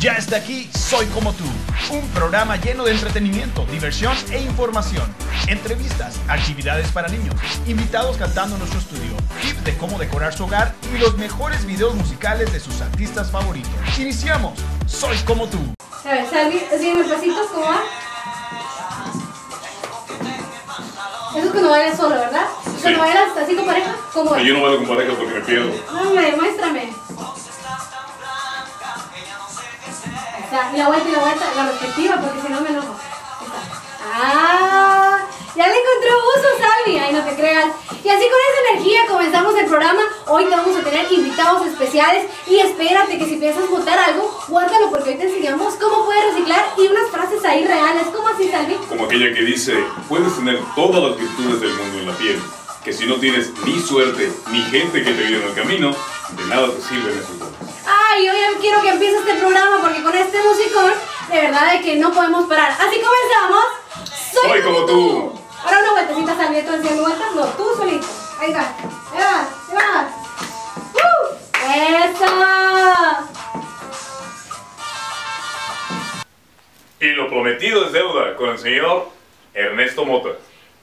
Ya está aquí Soy como tú, un programa lleno de entretenimiento, diversión e información. Entrevistas, actividades para niños, invitados cantando en nuestro estudio, tips de cómo decorar su hogar y los mejores videos musicales de sus artistas favoritos. Iniciamos. Soy como tú. A ver, Salvi, sígueme pasitos, ¿cómo va? Eso es cuando bailas solo, ¿verdad? ¿Y Cuando bailas así con pareja, ¿cómo es? Yo no bailo con parejas porque me pierdo. No, hombre, muéstrame. La vuelta y la vuelta, la respectiva, porque si no me enojo. ¡Ah! Ya le encontré uso, Salvi. Ay, no te creas. Y así con esa energía comenzamos el programa. Hoy te vamos a tener invitados especiales. Y espérate que si piensas votar algo, guárdalo porque hoy te enseñamos cómo puedes reciclar y unas frases ahí reales. ¿Cómo así, Salvi? Como aquella que dice, puedes tener todas las virtudes del mundo en la piel, que si no tienes ni suerte ni gente que te guíe en el camino, de nada te sirven esos dones. Ay, hoy quiero que empiece este programa porque con este musicón, de verdad de que no podemos parar. Así comenzamos. Soy como tú. Ahora una vueltecita, tú haciendo vueltas. No, tú solito. Ahí va. Ahí va. Ahí va. ¡Uh! ¡Eso! Y lo prometido es deuda con el señor Ernesto Mota.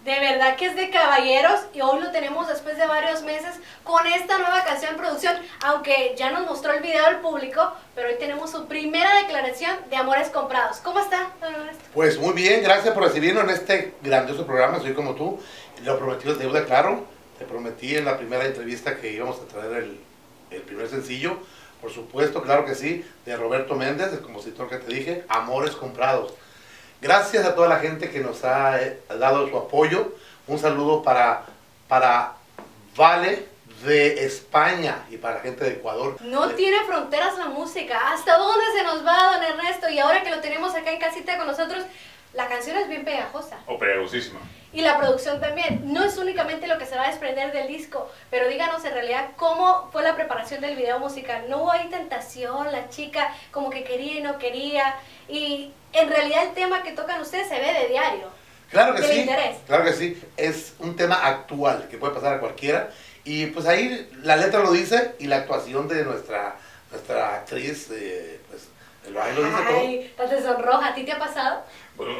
De verdad que es de caballeros y hoy lo tenemos después de varios meses con esta nueva canción en producción, aunque ya nos mostró el video al público, pero hoy tenemos su primera declaración de amores comprados. ¿Cómo está, don Ernesto? Pues muy bien, gracias por recibirnos en este grandioso programa, soy como tú. Lo prometido es deuda, claro. Te prometí en la primera entrevista que íbamos a traer el, el primer sencillo. Por supuesto, claro que sí, de Roberto Méndez, el compositor que te dije, Amores Comprados. Gracias a toda la gente que nos ha eh, dado su apoyo. Un saludo para, para Vale de España y para la gente de Ecuador. No tiene fronteras la música. ¿Hasta dónde se nos va, don Ernesto? Y ahora que lo tenemos acá en casita con nosotros, la canción es bien pegajosa. O pegajosísima. Y la producción también. No es únicamente lo que se va a desprender del disco, pero díganos en realidad cómo fue la preparación del video musical. No hubo ahí tentación, la chica como que quería y no quería. Y en realidad el tema que tocan ustedes se ve de diario. Claro que sí. interés. Claro que sí. Es un tema actual que puede pasar a cualquiera. Y pues ahí la letra lo dice y la actuación de nuestra, nuestra actriz, eh, pues el baile lo dice todo. Ay, te sonroja. ¿A ti te ha pasado? Bueno,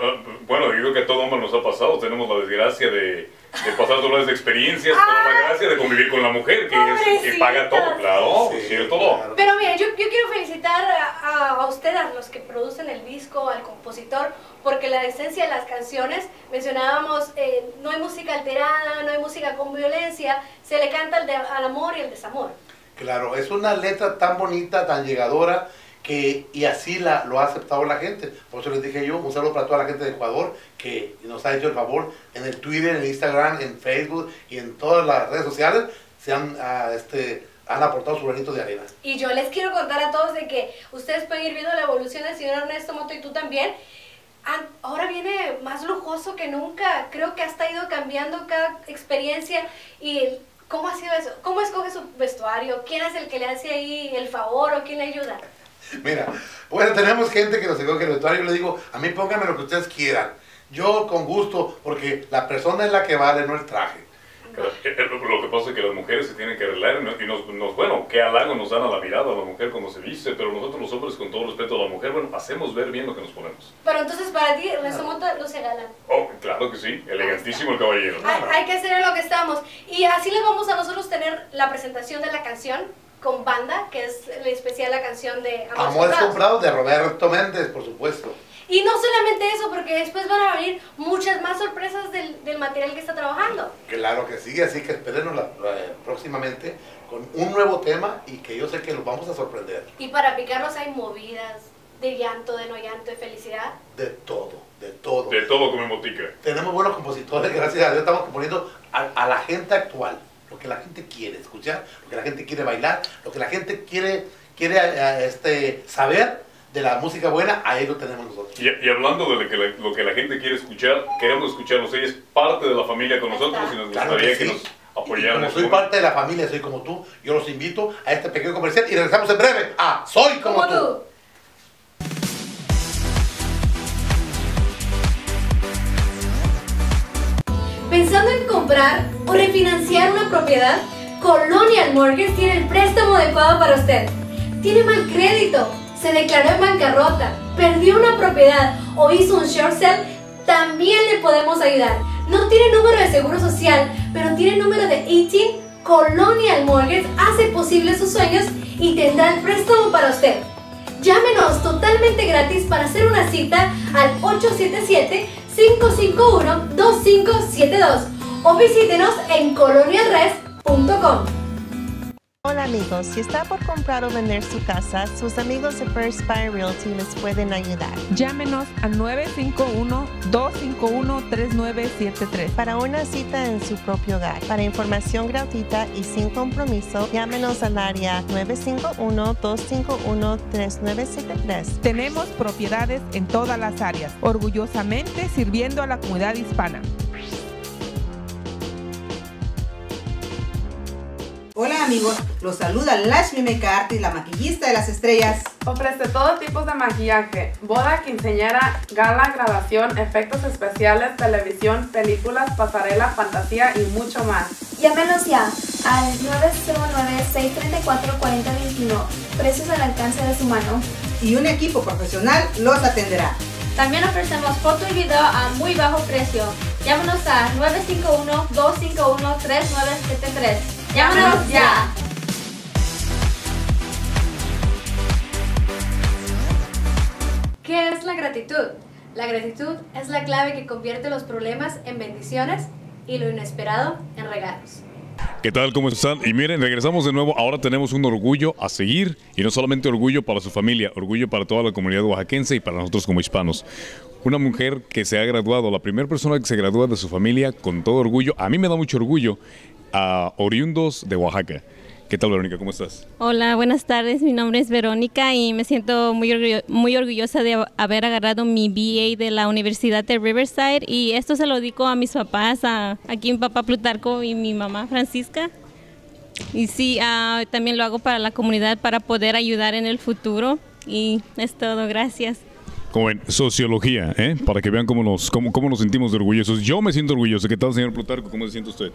Bueno, yo creo que a todo hombre nos ha pasado. Tenemos la desgracia de, de pasar dolores de experiencias, pero la gracia de convivir con la mujer, que, es, que paga todo, claro, Sí, ¿cierto? claro. Pero mire, yo, yo quiero felicitar a, a, a usted, a los que producen el disco, al compositor, porque la esencia de las canciones, mencionábamos, eh, no hay música alterada, no hay música con violencia, se le canta al, de- al amor y el desamor. Claro, es una letra tan bonita, tan llegadora, que, y así la, lo ha aceptado la gente. Por eso les dije yo, un saludo para toda la gente de Ecuador que nos ha hecho el favor en el Twitter, en el Instagram, en Facebook y en todas las redes sociales, se han, ah, este, han aportado su granito de arena. Y yo les quiero contar a todos de que ustedes pueden ir viendo la evolución del señor Ernesto Moto y tú también. Ahora viene más lujoso que nunca. Creo que hasta ha ido cambiando cada experiencia. ¿Y cómo ha sido eso? ¿Cómo escoge su vestuario? ¿Quién es el que le hace ahí el favor o quién le ayuda? Mira, bueno, tenemos gente que nos escoge el vestuario. Yo le digo, a mí pónganme lo que ustedes quieran. Yo con gusto, porque la persona es la que vale, no el traje. Lo que pasa es que las mujeres se tienen que arreglar ¿no? y nos, nos- bueno, qué halago nos dan a la mirada a la mujer cuando se viste, pero nosotros los hombres, con todo respeto a la mujer, bueno, hacemos ver bien lo que nos ponemos. Pero entonces para ti, Ernesto Moto luce galán. Oh, claro que sí, elegantísimo el caballero. Hay, hay que hacer en lo que estamos. Y así les vamos a nosotros tener la presentación de la canción con banda, que es la especial la canción de Amores Amores Comprados. comprados de Roberto Méndez, por supuesto. Y no solamente eso, porque después van a venir muchas más sorpresas del, del material que está trabajando. Claro que sí, así que espérenos la- la- próximamente con un nuevo tema y que yo sé que los vamos a sorprender. Y para picarlos hay movidas de llanto, de no llanto, de felicidad. De todo, de todo. De todo come botica. Tenemos buenos compositores, gracias a Dios estamos componiendo a, a la gente actual, lo que la gente quiere escuchar, lo que la gente quiere bailar, lo que la gente quiere, quiere eh, este, saber de la música buena, ahí lo tenemos nosotros. Y, y hablando de lo que, la, lo que la gente quiere escuchar, queremos escucharlos. Ella es parte de la familia con nosotros y nos gustaría que que, sí. nos apoyaran. como soy parte de la familia, soy como tú, yo los invito a este pequeño comercial y regresamos en breve a Soy como, Como tú. tú. Pensando en comprar o refinanciar una propiedad, Colonial Mortgage tiene el préstamo adecuado para usted. ¿Tiene mal crédito? se declaró en bancarrota, perdió una propiedad o hizo un short sale, también le podemos ayudar. No tiene número de seguro social, pero tiene número de 18 Colonial Mortgage hace posible sus sueños y tendrá el préstamo para usted. Llámenos totalmente gratis para hacer una cita al 877-551-2572 o visítenos en colonialres.com. Hola amigos, si está por comprar o vender su casa, sus amigos de First Buy Realty les pueden ayudar. Llámenos al 951-251-3973 para una cita en su propio hogar. Para información gratuita y sin compromiso, llámenos al área 951-251-3973. Tenemos propiedades en todas las áreas, orgullosamente sirviendo a la comunidad hispana. Amigos, los saluda Lashmi McCarthy, la maquillista de las estrellas. Ofrece todo tipo de maquillaje, boda, quinceañera, gala, grabación, efectos especiales, televisión, películas, pasarela, fantasía y mucho más. Llámenos ya al 909-634-4021. Precios al alcance de su mano. Y un equipo profesional los atenderá. También ofrecemos foto y video a muy bajo precio. Llámenos a 951-251-3973. ¡Llámanos ya! ¿Qué es la gratitud? La gratitud es la clave que convierte los problemas en bendiciones y lo inesperado en regalos. ¿Qué tal? ¿Cómo están? Y miren, regresamos de nuevo. Ahora tenemos un orgullo a seguir y no solamente orgullo para su familia, orgullo para toda la comunidad oaxaquense y para nosotros como hispanos. Una mujer que se ha graduado, la primera persona que se gradúa de su familia con todo orgullo. A mí me da mucho orgullo a oriundos de Oaxaca. ¿Qué tal, Verónica? ¿Cómo estás? Hola, buenas tardes. Mi nombre es Verónica y me siento muy, muy orgullosa de haber agarrado mi BA de la Universidad de Riverside y esto se lo dedico a mis papás, a, aquí mi papá Plutarco y mi mamá Francisca. Y sí, uh, también lo hago para la comunidad para poder ayudar en el futuro y es todo. Gracias. Como en sociología, ¿eh? para que vean cómo nos, cómo, cómo nos sentimos orgullosos. Yo me siento orgulloso. ¿Qué tal, señor Plutarco? ¿Cómo se siente usted?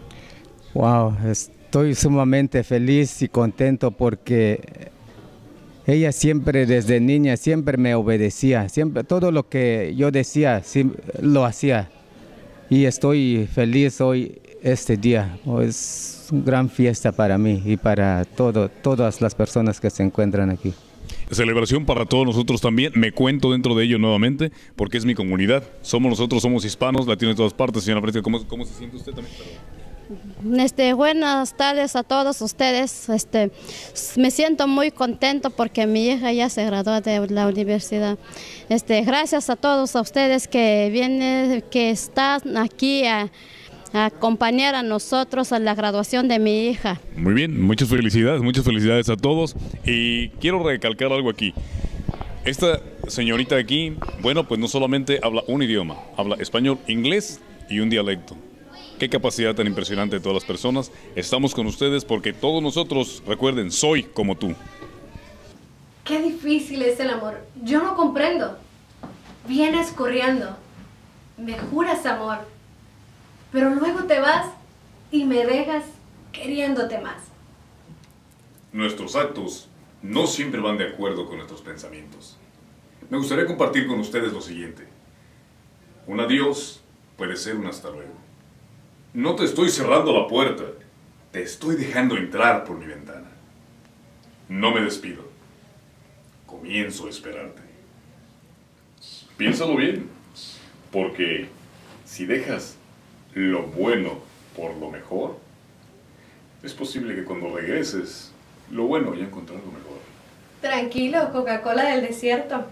Wow, estoy sumamente feliz y contento porque ella siempre desde niña siempre me obedecía, siempre todo lo que yo decía lo hacía y estoy feliz hoy este día. Es una gran fiesta para mí y para todo, todas las personas que se encuentran aquí. Celebración para todos nosotros también. Me cuento dentro de ello nuevamente porque es mi comunidad. Somos nosotros, somos hispanos, latinos de todas partes. Señora Fresca, ¿cómo, ¿cómo se siente usted también? Este, buenas tardes a todos ustedes. Este, me siento muy contento porque mi hija ya se graduó de la universidad. Este, gracias a todos a ustedes que vienen, que están aquí a, a acompañar a nosotros a la graduación de mi hija. Muy bien, muchas felicidades, muchas felicidades a todos. Y quiero recalcar algo aquí. Esta señorita aquí, bueno, pues no solamente habla un idioma, habla español, inglés y un dialecto. Qué capacidad tan impresionante de todas las personas. Estamos con ustedes porque todos nosotros, recuerden, soy como tú. Qué difícil es el amor. Yo no comprendo. Vienes corriendo. Me juras amor. Pero luego te vas y me dejas queriéndote más. Nuestros actos no siempre van de acuerdo con nuestros pensamientos. Me gustaría compartir con ustedes lo siguiente. Un adiós puede ser un hasta luego. No te estoy cerrando la puerta, te estoy dejando entrar por mi ventana. No me despido. Comienzo a esperarte. Piénsalo bien, porque si dejas lo bueno por lo mejor, es posible que cuando regreses, lo bueno haya encontrado lo mejor. Tranquilo, Coca-Cola del desierto.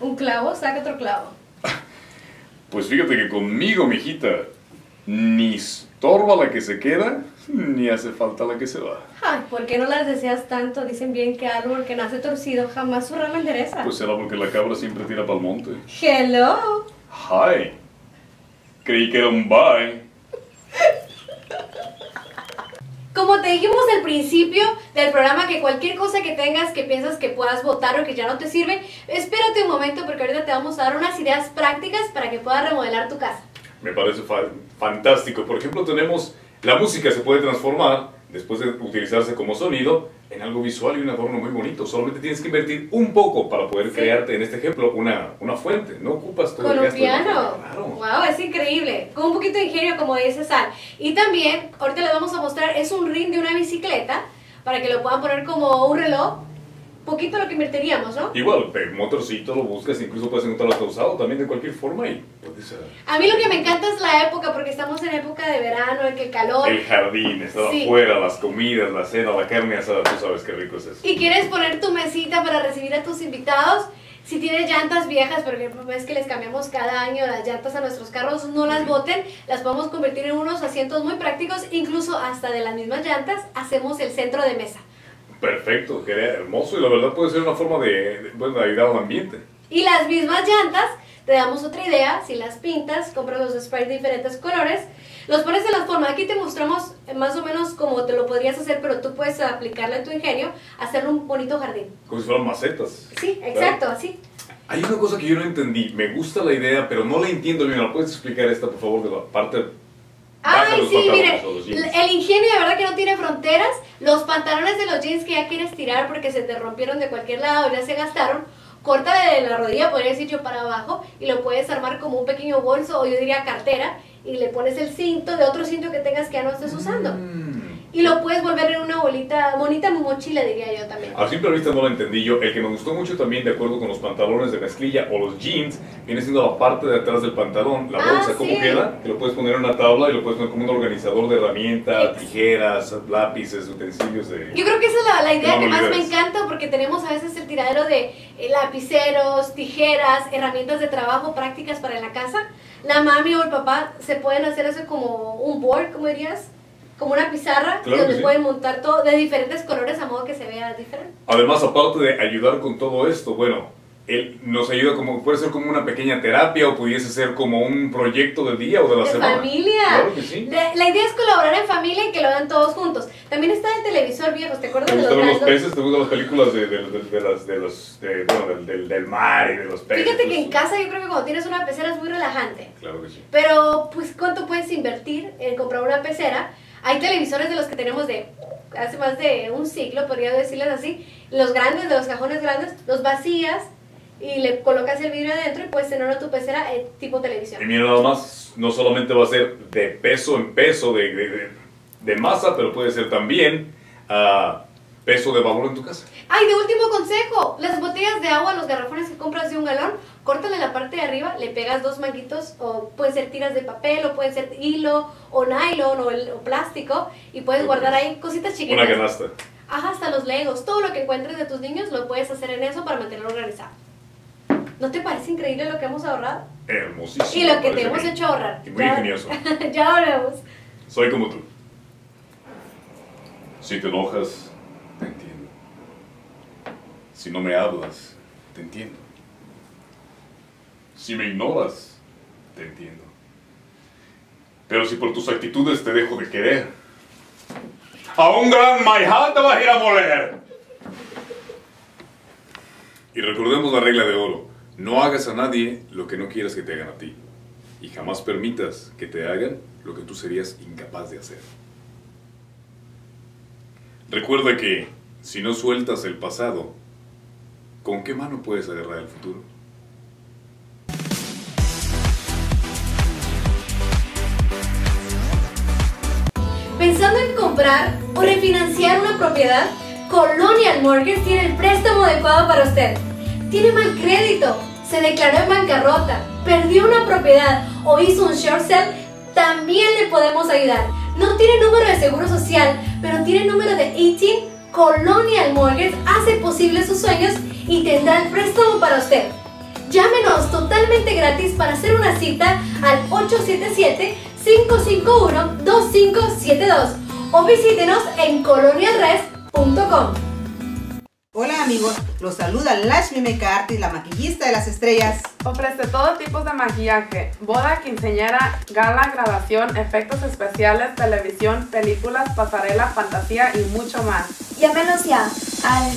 Un clavo saca otro clavo. Pues fíjate que conmigo, mijita, ni estorba la que se queda, ni hace falta la que se va. Ay, ¿por qué no las deseas tanto? Dicen bien que árbol que nace torcido jamás su rama endereza. Pues será porque la cabra siempre tira para el monte. Hello. Hi. Creí que era un bye. Como te dijimos al principio del programa, que cualquier cosa que tengas que piensas que puedas votar o que ya no te sirve, espérate un momento porque ahorita te vamos a dar unas ideas prácticas para que puedas remodelar tu casa. Me parece fantástico. Por ejemplo, tenemos la música se puede transformar después de utilizarse como sonido en algo visual y un adorno muy bonito. Solamente tienes que invertir un poco para poder crearte, en este ejemplo, una, una fuente. No ocupas todo Con el gasto la piano. Claro. Wow, es increíble. Con un poquito de ingenio, como dice Sal. Y también, ahorita les vamos a mostrar, es un ring de una bicicleta para que lo puedan poner como un reloj. Poquito lo que invertiríamos, ¿no? Igual, el motorcito lo buscas, incluso puedes encontrarlo hasta usado también de cualquier forma y puedes ser. A mí lo que me encanta es la época, porque estamos en época de verano, en que el calor. El jardín, estar Sí. afuera, las comidas, la cena, la carne asada, tú sabes qué rico es eso. Y quieres poner tu mesita para recibir a tus invitados. Si tienes llantas viejas, por ejemplo, ves que les cambiamos cada año las llantas a nuestros carros, no las boten, las podemos convertir en unos asientos muy prácticos, incluso hasta de las mismas llantas hacemos el centro de mesa. Perfecto, queda hermoso y la verdad puede ser una forma de, de, bueno, de ayudar al ambiente. Y las mismas llantas, te damos otra idea, si las pintas, compras los sprays de diferentes colores, los pones de la forma, aquí te mostramos más o menos cómo te lo podrías hacer, pero tú puedes aplicarle a tu ingenio, hacerle un bonito jardín. Como si fueran macetas. Sí, exacto, así. Hay una cosa que yo no entendí. Me gusta la idea, pero no la entiendo bien. ¿Me la puedes explicar esta, por favor, de la parte Ay, sí, miren, jeans? el ingenio de verdad que no tiene fronteras. Los pantalones de los jeans que ya quieres tirar porque se te rompieron de cualquier lado, ya se gastaron, córtale de la rodilla, podría decir yo para abajo, y lo puedes armar como un pequeño bolso o yo diría cartera, y le pones el cinto de otro cinto que tengas que ya no estés usando. Mm. Y lo puedes volver en una bolita, bonita mochila diría yo también. A simple vista no lo entendí yo. El que me gustó mucho también, de acuerdo con los pantalones de mezclilla o los jeans, viene siendo la parte de atrás del pantalón, la Ah, bolsa, cómo sí. queda, que lo puedes poner en una tabla y lo puedes poner como un organizador de herramientas, tijeras, lápices, utensilios de... Yo creo que esa es la, la idea que más me encanta porque tenemos a veces el tiradero de eh, lapiceros, tijeras, herramientas de trabajo prácticas para la casa. La mami o el papá se pueden hacer eso como un board, como dirías, como una pizarra Claro donde sí. pueden montar todo de diferentes colores a modo que se vea diferente. Además, aparte de ayudar con todo esto, bueno, él nos ayuda como, puede ser como una pequeña terapia o pudiese ser como un proyecto del día o de la De semana. familia. Claro que sí. De- la idea es colaborar en familia y que lo hagan todos juntos. También está el televisor viejo, ¿te acuerdas ¿Te de los los peces? ¿Te gustan las películas de, de, las, de los, bueno, del, del, del mar y de los peces? Fíjate que en casa yo creo que cuando tienes una pecera es muy relajante. Claro que sí. Pero, pues, ¿cuánto puedes invertir en comprar una pecera? Hay televisores de los que tenemos de hace más de un siglo, podría decirles así. Los grandes, de los cajones grandes, los vacías y le colocas el vidrio adentro y puedes tener tu pecera eh, tipo televisión. Y mira nada más, no solamente va a ser de peso en peso, de, de, de, masa, pero puede ser también ah, peso de valor en tu casa. Ay, de último consejo, las botellas de agua, los garrafones que compras de un galón, córtale la parte de arriba, le pegas dos manguitos, o pueden ser tiras de papel, o pueden ser hilo, o nylon, o, el- o plástico, y puedes guardar ahí cositas chiquitas. Una canasta. Ajá, hasta los legos, todo lo que encuentres de tus niños lo puedes hacer en eso para mantenerlo organizado. ¿No te parece increíble lo que hemos ahorrado? Hermosísimo. y lo que te hemos hecho ahorrar. Y muy Ya- ingenioso. ya volvemos. Soy como tú. Si te enojas, te entiendo. Si no me hablas, te entiendo. Si me ignoras, te entiendo. Pero si por tus actitudes te dejo de querer, a un gran maijá te vas a ir a moler. Y recordemos la regla de oro. No hagas a nadie lo que no quieras que te hagan a ti. Y jamás permitas que te hagan lo que tú serías incapaz de hacer. Recuerda que si no sueltas el pasado, ¿con qué mano puedes agarrar el futuro? Pensando en comprar o refinanciar una propiedad, Colonial Mortgage tiene el préstamo adecuado para usted. Tiene mal crédito, se declaró en bancarrota, perdió una propiedad o hizo un short sale, también le podemos ayudar. No tiene número de seguro social, pero tiene número de 18. Colonial Mortgage hace posible sus sueños y tendrá el préstamo para usted. Llámenos totalmente gratis para hacer una cita al 877-551-2572 o visítenos en colonialres.com. Hola amigos, los saluda Lashmi McCarthy, la maquillista de las estrellas. Ofrece todo tipo de maquillaje, boda, quinceañera, gala, graduación, efectos especiales, televisión, películas, pasarela, fantasía y mucho más. Llámenos ya al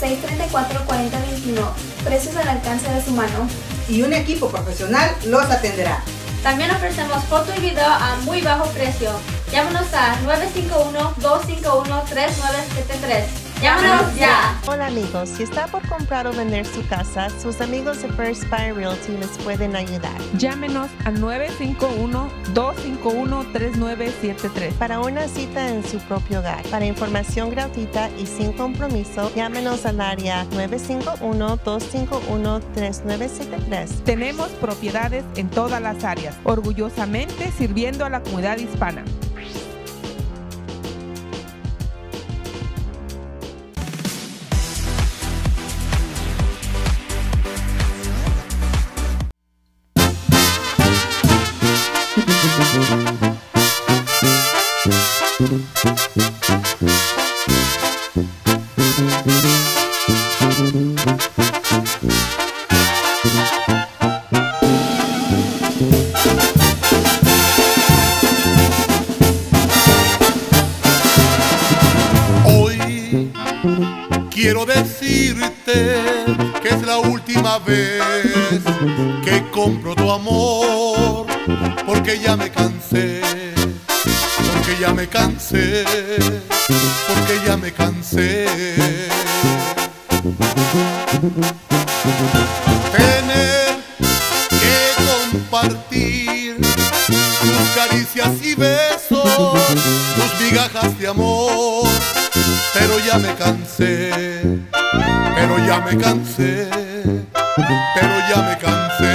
909-634-4021. Precios al alcance de su mano. Y un equipo profesional los atenderá. También ofrecemos foto y video a muy bajo precio. Llámanos a 951-251-3973. Llámanos ya. Hola amigos, si está por comprar o vender su casa, sus amigos de First Buy Realty les pueden ayudar. Llámenos al 951-251-3973. Para una cita en su propio hogar. Para información gratuita y sin compromiso, llámenos al área 951-251-3973. Tenemos propiedades en todas las áreas, orgullosamente sirviendo a la comunidad hispana. Vez que compro tu amor, porque ya me cansé, porque ya me cansé, porque ya me cansé. Tener que compartir tus caricias y besos, tus migajas de amor, pero ya me cansé, pero ya me cansé, pero ya me cansé.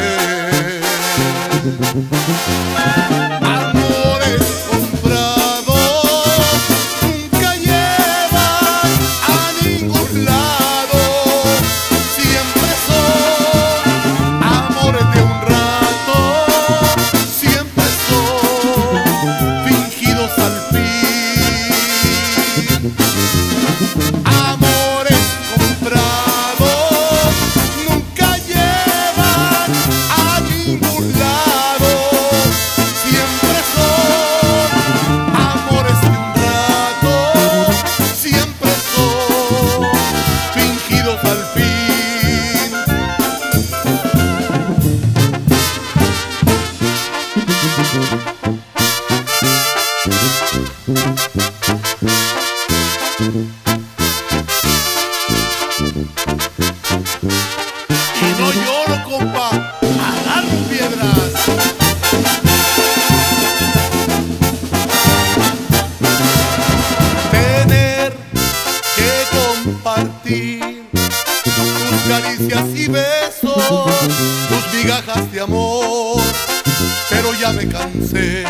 Cansé,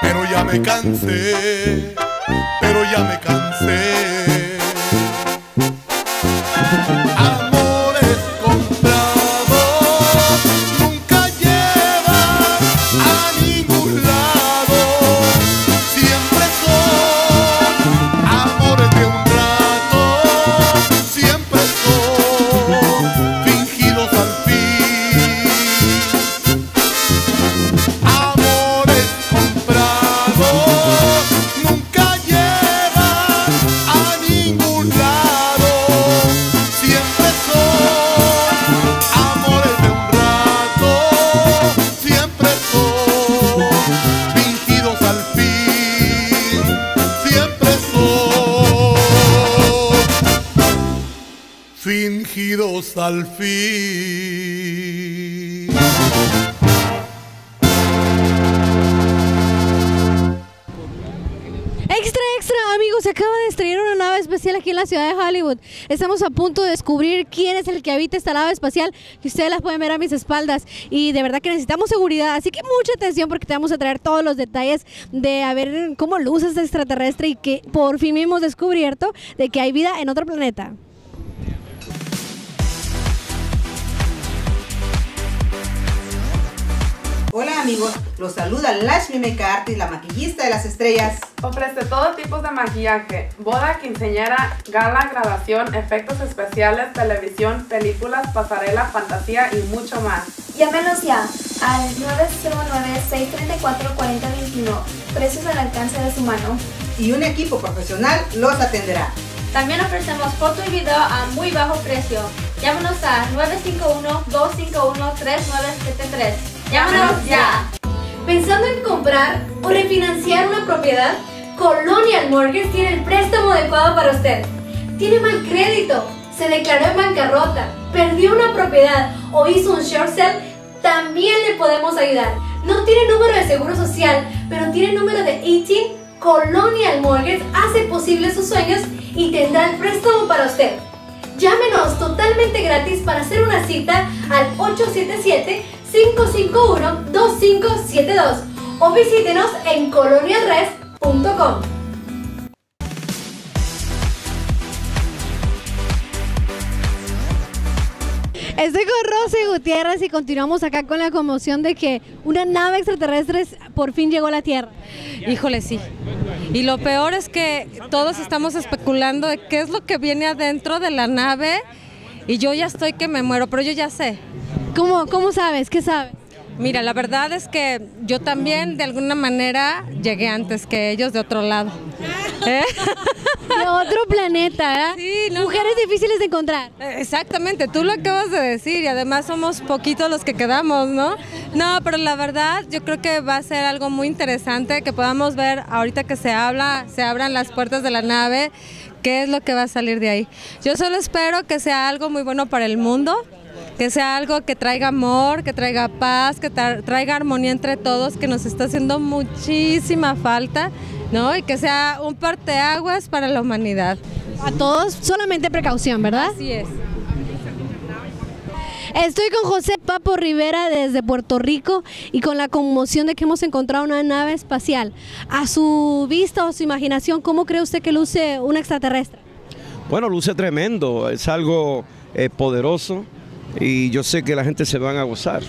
pero ya me cansé, pero ya me cansé. Fingidos al fin. Extra, extra, amigos, se acaba de estrellar una nave espacial aquí en la ciudad de Hollywood. Estamos a punto de descubrir quién es el que habita esta nave espacial, ustedes las pueden ver a mis espaldas. Y de verdad que necesitamos seguridad, así que mucha atención porque te vamos a traer todos los detalles de a ver cómo luce este extraterrestre y que por fin hemos descubierto de que hay vida en otro planeta. Amigos, los saluda Lashmi McCarthy, la maquillista de las estrellas. Ofrece todo tipo de maquillaje, boda, quinceañera, gala, graduación, efectos especiales, televisión, películas, pasarela, fantasía y mucho más. Llámenos ya al 909-634-4021. Precios al alcance de su mano. Y un equipo profesional los atenderá. También ofrecemos foto y video a muy bajo precio. Llámanos a 951-251-3973. Llámanos ya. ¿Pensando en comprar o refinanciar una propiedad? Colonial Mortgage tiene el préstamo adecuado para usted. ¿Tiene mal crédito? ¿Se declaró en bancarrota? ¿Perdió una propiedad o hizo un short sale? También le podemos ayudar. No tiene número de seguro social, pero tiene número de 18. Colonial Mortgage hace posible sus sueños y tendrá el préstamo para usted. Llámenos totalmente gratis para hacer una cita al 877-551-2572 o visítenos en colonialres.com. Estoy con Rosy Gutiérrez y continuamos acá con la conmoción de que una nave extraterrestre por fin llegó a la Tierra. Híjole, sí. Y lo peor es que todos estamos especulando de qué es lo que viene adentro de la nave y yo ya estoy que me muero, pero yo ya sé. ¿Cómo, cómo sabes? ¿Qué sabes? Mira, la verdad es que yo también de alguna manera llegué antes que ellos de otro lado. ¿Eh? De otro planeta, ¿eh? Mujeres difíciles de encontrar. Exactamente, tú lo acabas de decir y además somos poquitos los que quedamos, ¿no? No, pero la verdad yo creo que va a ser algo muy interesante que podamos ver ahorita que se habla, se abran las puertas de la nave, qué es lo que va a salir de ahí. Yo solo espero que sea algo muy bueno para el mundo, que sea algo que traiga amor, que traiga paz, que traiga armonía entre todos, que nos está haciendo muchísima falta, ¿no? Y que sea un parteaguas para la humanidad. A todos, solamente precaución, ¿verdad? Así es. Estoy con José Papo Rivera desde Puerto Rico y con la conmoción de que hemos encontrado una nave espacial. A su vista o su imaginación, ¿cómo cree usted que luce un extraterrestre? Bueno, luce tremendo, es algo eh, poderoso y yo sé que la gente se van a gozar.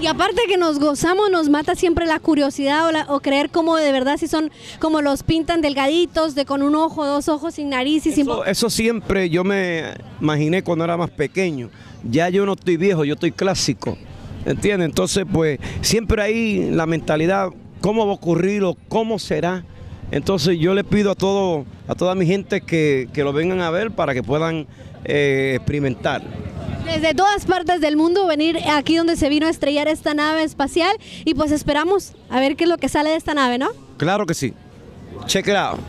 Y aparte que nos gozamos, nos mata siempre la curiosidad o, creer como de verdad si son como los pintan delgaditos, de con un ojo, dos ojos, sin nariz y sin... Eso siempre yo me imaginé cuando era más pequeño. Ya yo no estoy viejo, yo estoy clásico. ¿Entiendes? Entonces, pues siempre hay la mentalidad, cómo va a ocurrir o cómo será. Entonces yo le pido a todo, a toda mi gente que, lo vengan a ver para que puedan eh, experimentar desde todas partes del mundo venir aquí donde se vino a estrellar esta nave espacial y pues esperamos a ver qué es lo que sale de esta nave, ¿no? Claro que sí. Check it out.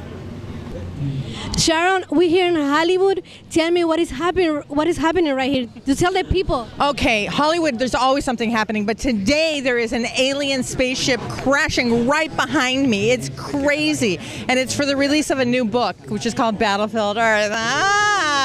Sharon, we're here in Hollywood. Tell me what is happening. What is happening right here? To tell the people. Okay, Hollywood. There's always something happening, but today there is an alien spaceship crashing right behind me. It's crazy, and it's for the release of a new book, which is called Battlefield Earth. Ah,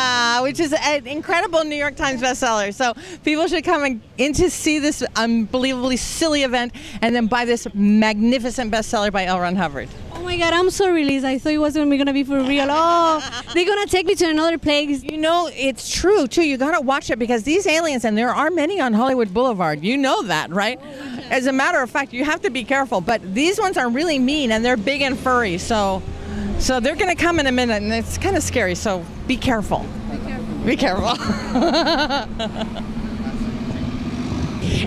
which is an incredible New York Times bestseller. So people should come in to see this unbelievably silly event, and then buy this magnificent bestseller by L. Ron Hubbard. Oh my God, I'm so relieved. I thought it wasn't going to be for real. Oh, they're going to take me to another place. You know, it's true, too. You got to watch it because these aliens, and there are many on Hollywood Boulevard. You know that, right? As a matter of fact, you have to be careful. But these ones are really mean, and they're big and furry. So, so they're going to come in a minute, and it's kind of scary. So be careful. Be careful. Be careful.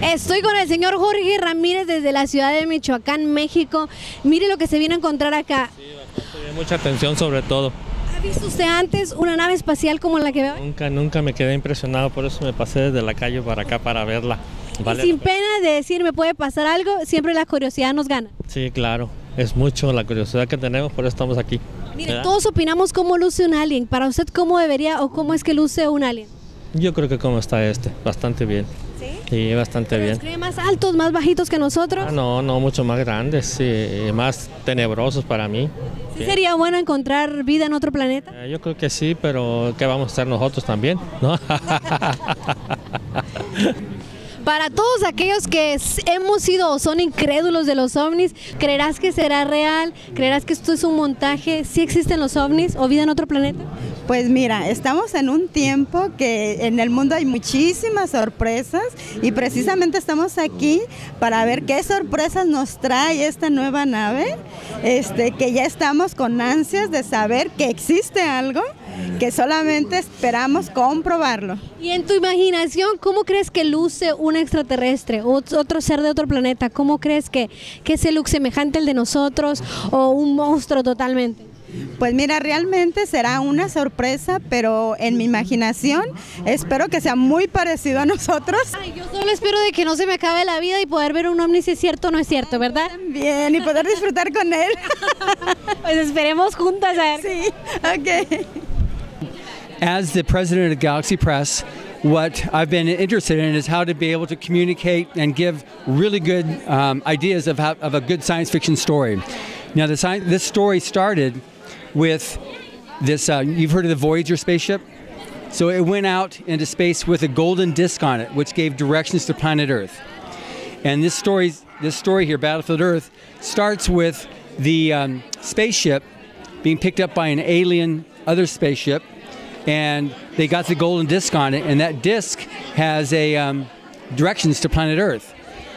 Estoy con el señor Jorge Ramírez desde la ciudad de Michoacán, México. Mire lo que se viene a encontrar acá. Sí, mucha atención sobre todo. ¿Ha visto usted antes una nave espacial como la que veo? Nunca, nunca me quedé impresionado, por eso me pasé desde la calle para acá para verla. y sin pena de decir me puede pasar algo, siempre la curiosidad nos gana. Sí, claro, es mucho la curiosidad que tenemos, por eso estamos aquí. Mire, todos opinamos cómo luce un alien. Para usted, ¿cómo debería o cómo es que luce un alien? Yo creo que como está este, bastante bien. ¿Sí? bastante bien. cree más altos, más bajitos que nosotros? Ah, no, no, mucho más grandes, sí, más tenebrosos para mí. ¿Sí sería bueno encontrar vida en otro planeta? Eh, yo creo que sí, pero ¿qué vamos a hacer nosotros también? ¿no? Para todos aquellos que hemos sido o son incrédulos de los ovnis, ¿creerás que será real? ¿Creerás que esto es un montaje? ¿Sí existen los ovnis o vida en otro planeta? Pues mira, estamos en un tiempo que en el mundo hay muchísimas sorpresas y precisamente estamos aquí para ver qué sorpresas nos trae esta nueva nave, este, que ya estamos con ansias de saber que existe algo que solamente esperamos comprobarlo. Y en tu imaginación, ¿cómo crees que luce un extraterrestre, otro ser de otro planeta? ¿Cómo crees que, que ese look semejante al de nosotros o un monstruo totalmente? Pues mira, realmente será una sorpresa, pero en mi imaginación espero que sea muy parecido a nosotros. Yo solo espero de que no se me acabe la vida y poder ver un ovni si es cierto o no es cierto, ¿verdad? Bien, y poder disfrutar con él. pues esperemos juntas a ver. Sí, ok. As the president of Galaxy Press, what I've been interested in is how to be able to communicate and give really good um, ideas of, how, of a good science fiction story. Now, the this story started with this. Uh, you've heard of the Voyager spaceship? So it went out into space with a golden disc on it, which gave directions to planet Earth. And this story, this story here, Battlefield Earth, starts with the um, spaceship being picked up by an alien other spaceship, and they got the golden disc on it, and that disc has a um, directions to planet Earth.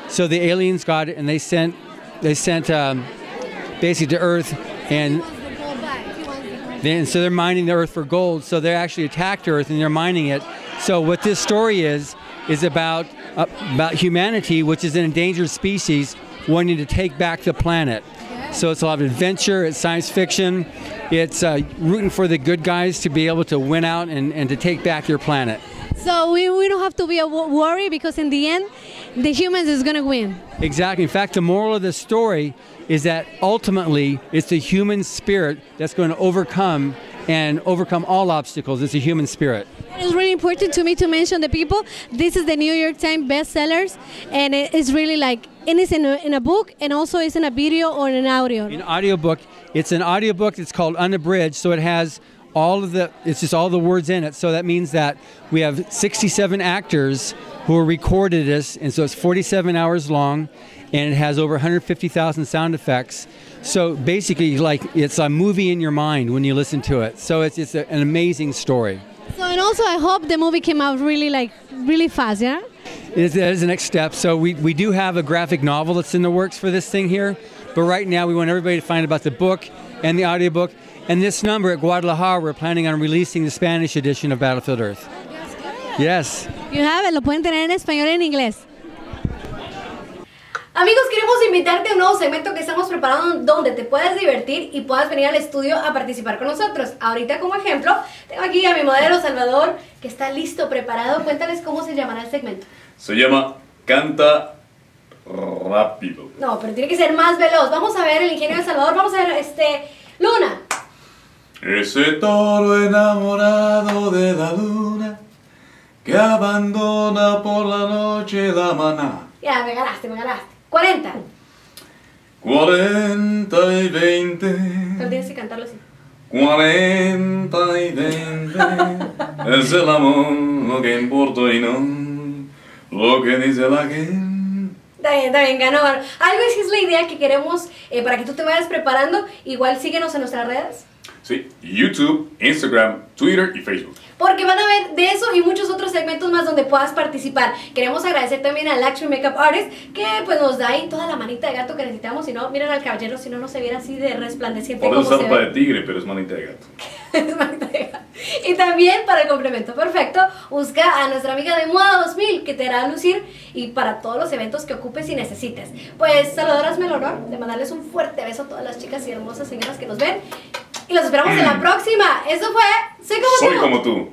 So the aliens got it, and they sent they sent um, basically to Earth, and then so they're mining the Earth for gold. So they actually attacked Earth, and they're mining it. So what this story is is about uh, about humanity, which is an endangered species, wanting to take back the planet. So it's a lot of adventure, it's science fiction, it's uh, rooting for the good guys to be able to win out and, and to take back your planet. So we, we don't have to be a worry because in the end, the humans is gonna win. Exactly. In fact, the moral of the story is that ultimately it's the human spirit that's going to overcome and overcome all obstacles. It's a human spirit. It's really important to me to mention the people. This is the New York Times bestsellers, and it is really like it is in a, in a book and also it's in a video or an audio. An audiobook. It's an audiobook. It's called Unabridged, so it has all of the. It's just all the words in it. So that means that we have 67 actors who are recorded this, and so it's 47 hours long, and it has over 150,000 sound effects. So basically, like it's a movie in your mind when you listen to it. So it's it's a, an amazing story. So and also I hope the movie came out really like really fast, yeah. It is, that is the next step. So we, we do have a graphic novel that's in the works for this thing here, but right now we want everybody to find about the book and the audiobook. And this number at Guadalajara, we're planning on releasing the Spanish edition of Battlefield Earth. Yes. You have it, lo pueden tener en español y en inglés. Amigos, queremos invitarte a un nuevo segmento que estamos preparando donde te puedas divertir y puedas venir al estudio a participar con nosotros. Ahorita como ejemplo, tengo aquí a mi modelo Salvador que está listo, preparado. Cuéntales cómo se llamará el segmento. Se llama Canta Rápido. No, pero tiene que ser más veloz. Vamos a ver el ingenio de Salvador. Vamos a ver, este, Luna. Ese toro enamorado de la luna que abandona por la noche la maná. Ya, me ganaste, me ganaste. 40. 40 y 20. Pero tienes que cantarlo así. 40 y 20. es el amor lo que importa y no lo que dice la gente. Está bien, está bien, ganó. Algo que es la idea que queremos eh, para que tú te vayas preparando. Igual síguenos en nuestras redes. Sí, YouTube, Instagram, Twitter y Facebook. Porque van a ver de eso y muchos otros segmentos más donde puedas participar. Queremos agradecer también a Luxury Makeup Artist que pues nos da ahí toda la manita de gato que necesitamos. Si no, miren al caballero, si no, no se viera así de resplandeciente Por como se ve. de tigre, pero es manita de gato. Y también para el complemento perfecto, busca a nuestra amiga de Moda 2000 que te hará lucir y para todos los eventos que ocupes y necesites. Pues Salvador, hazme el honor de mandarles un fuerte beso a todas las chicas y hermosas señoras que nos ven. Y los esperamos en la próxima. Eso fue Soy como Soy tú. como tú.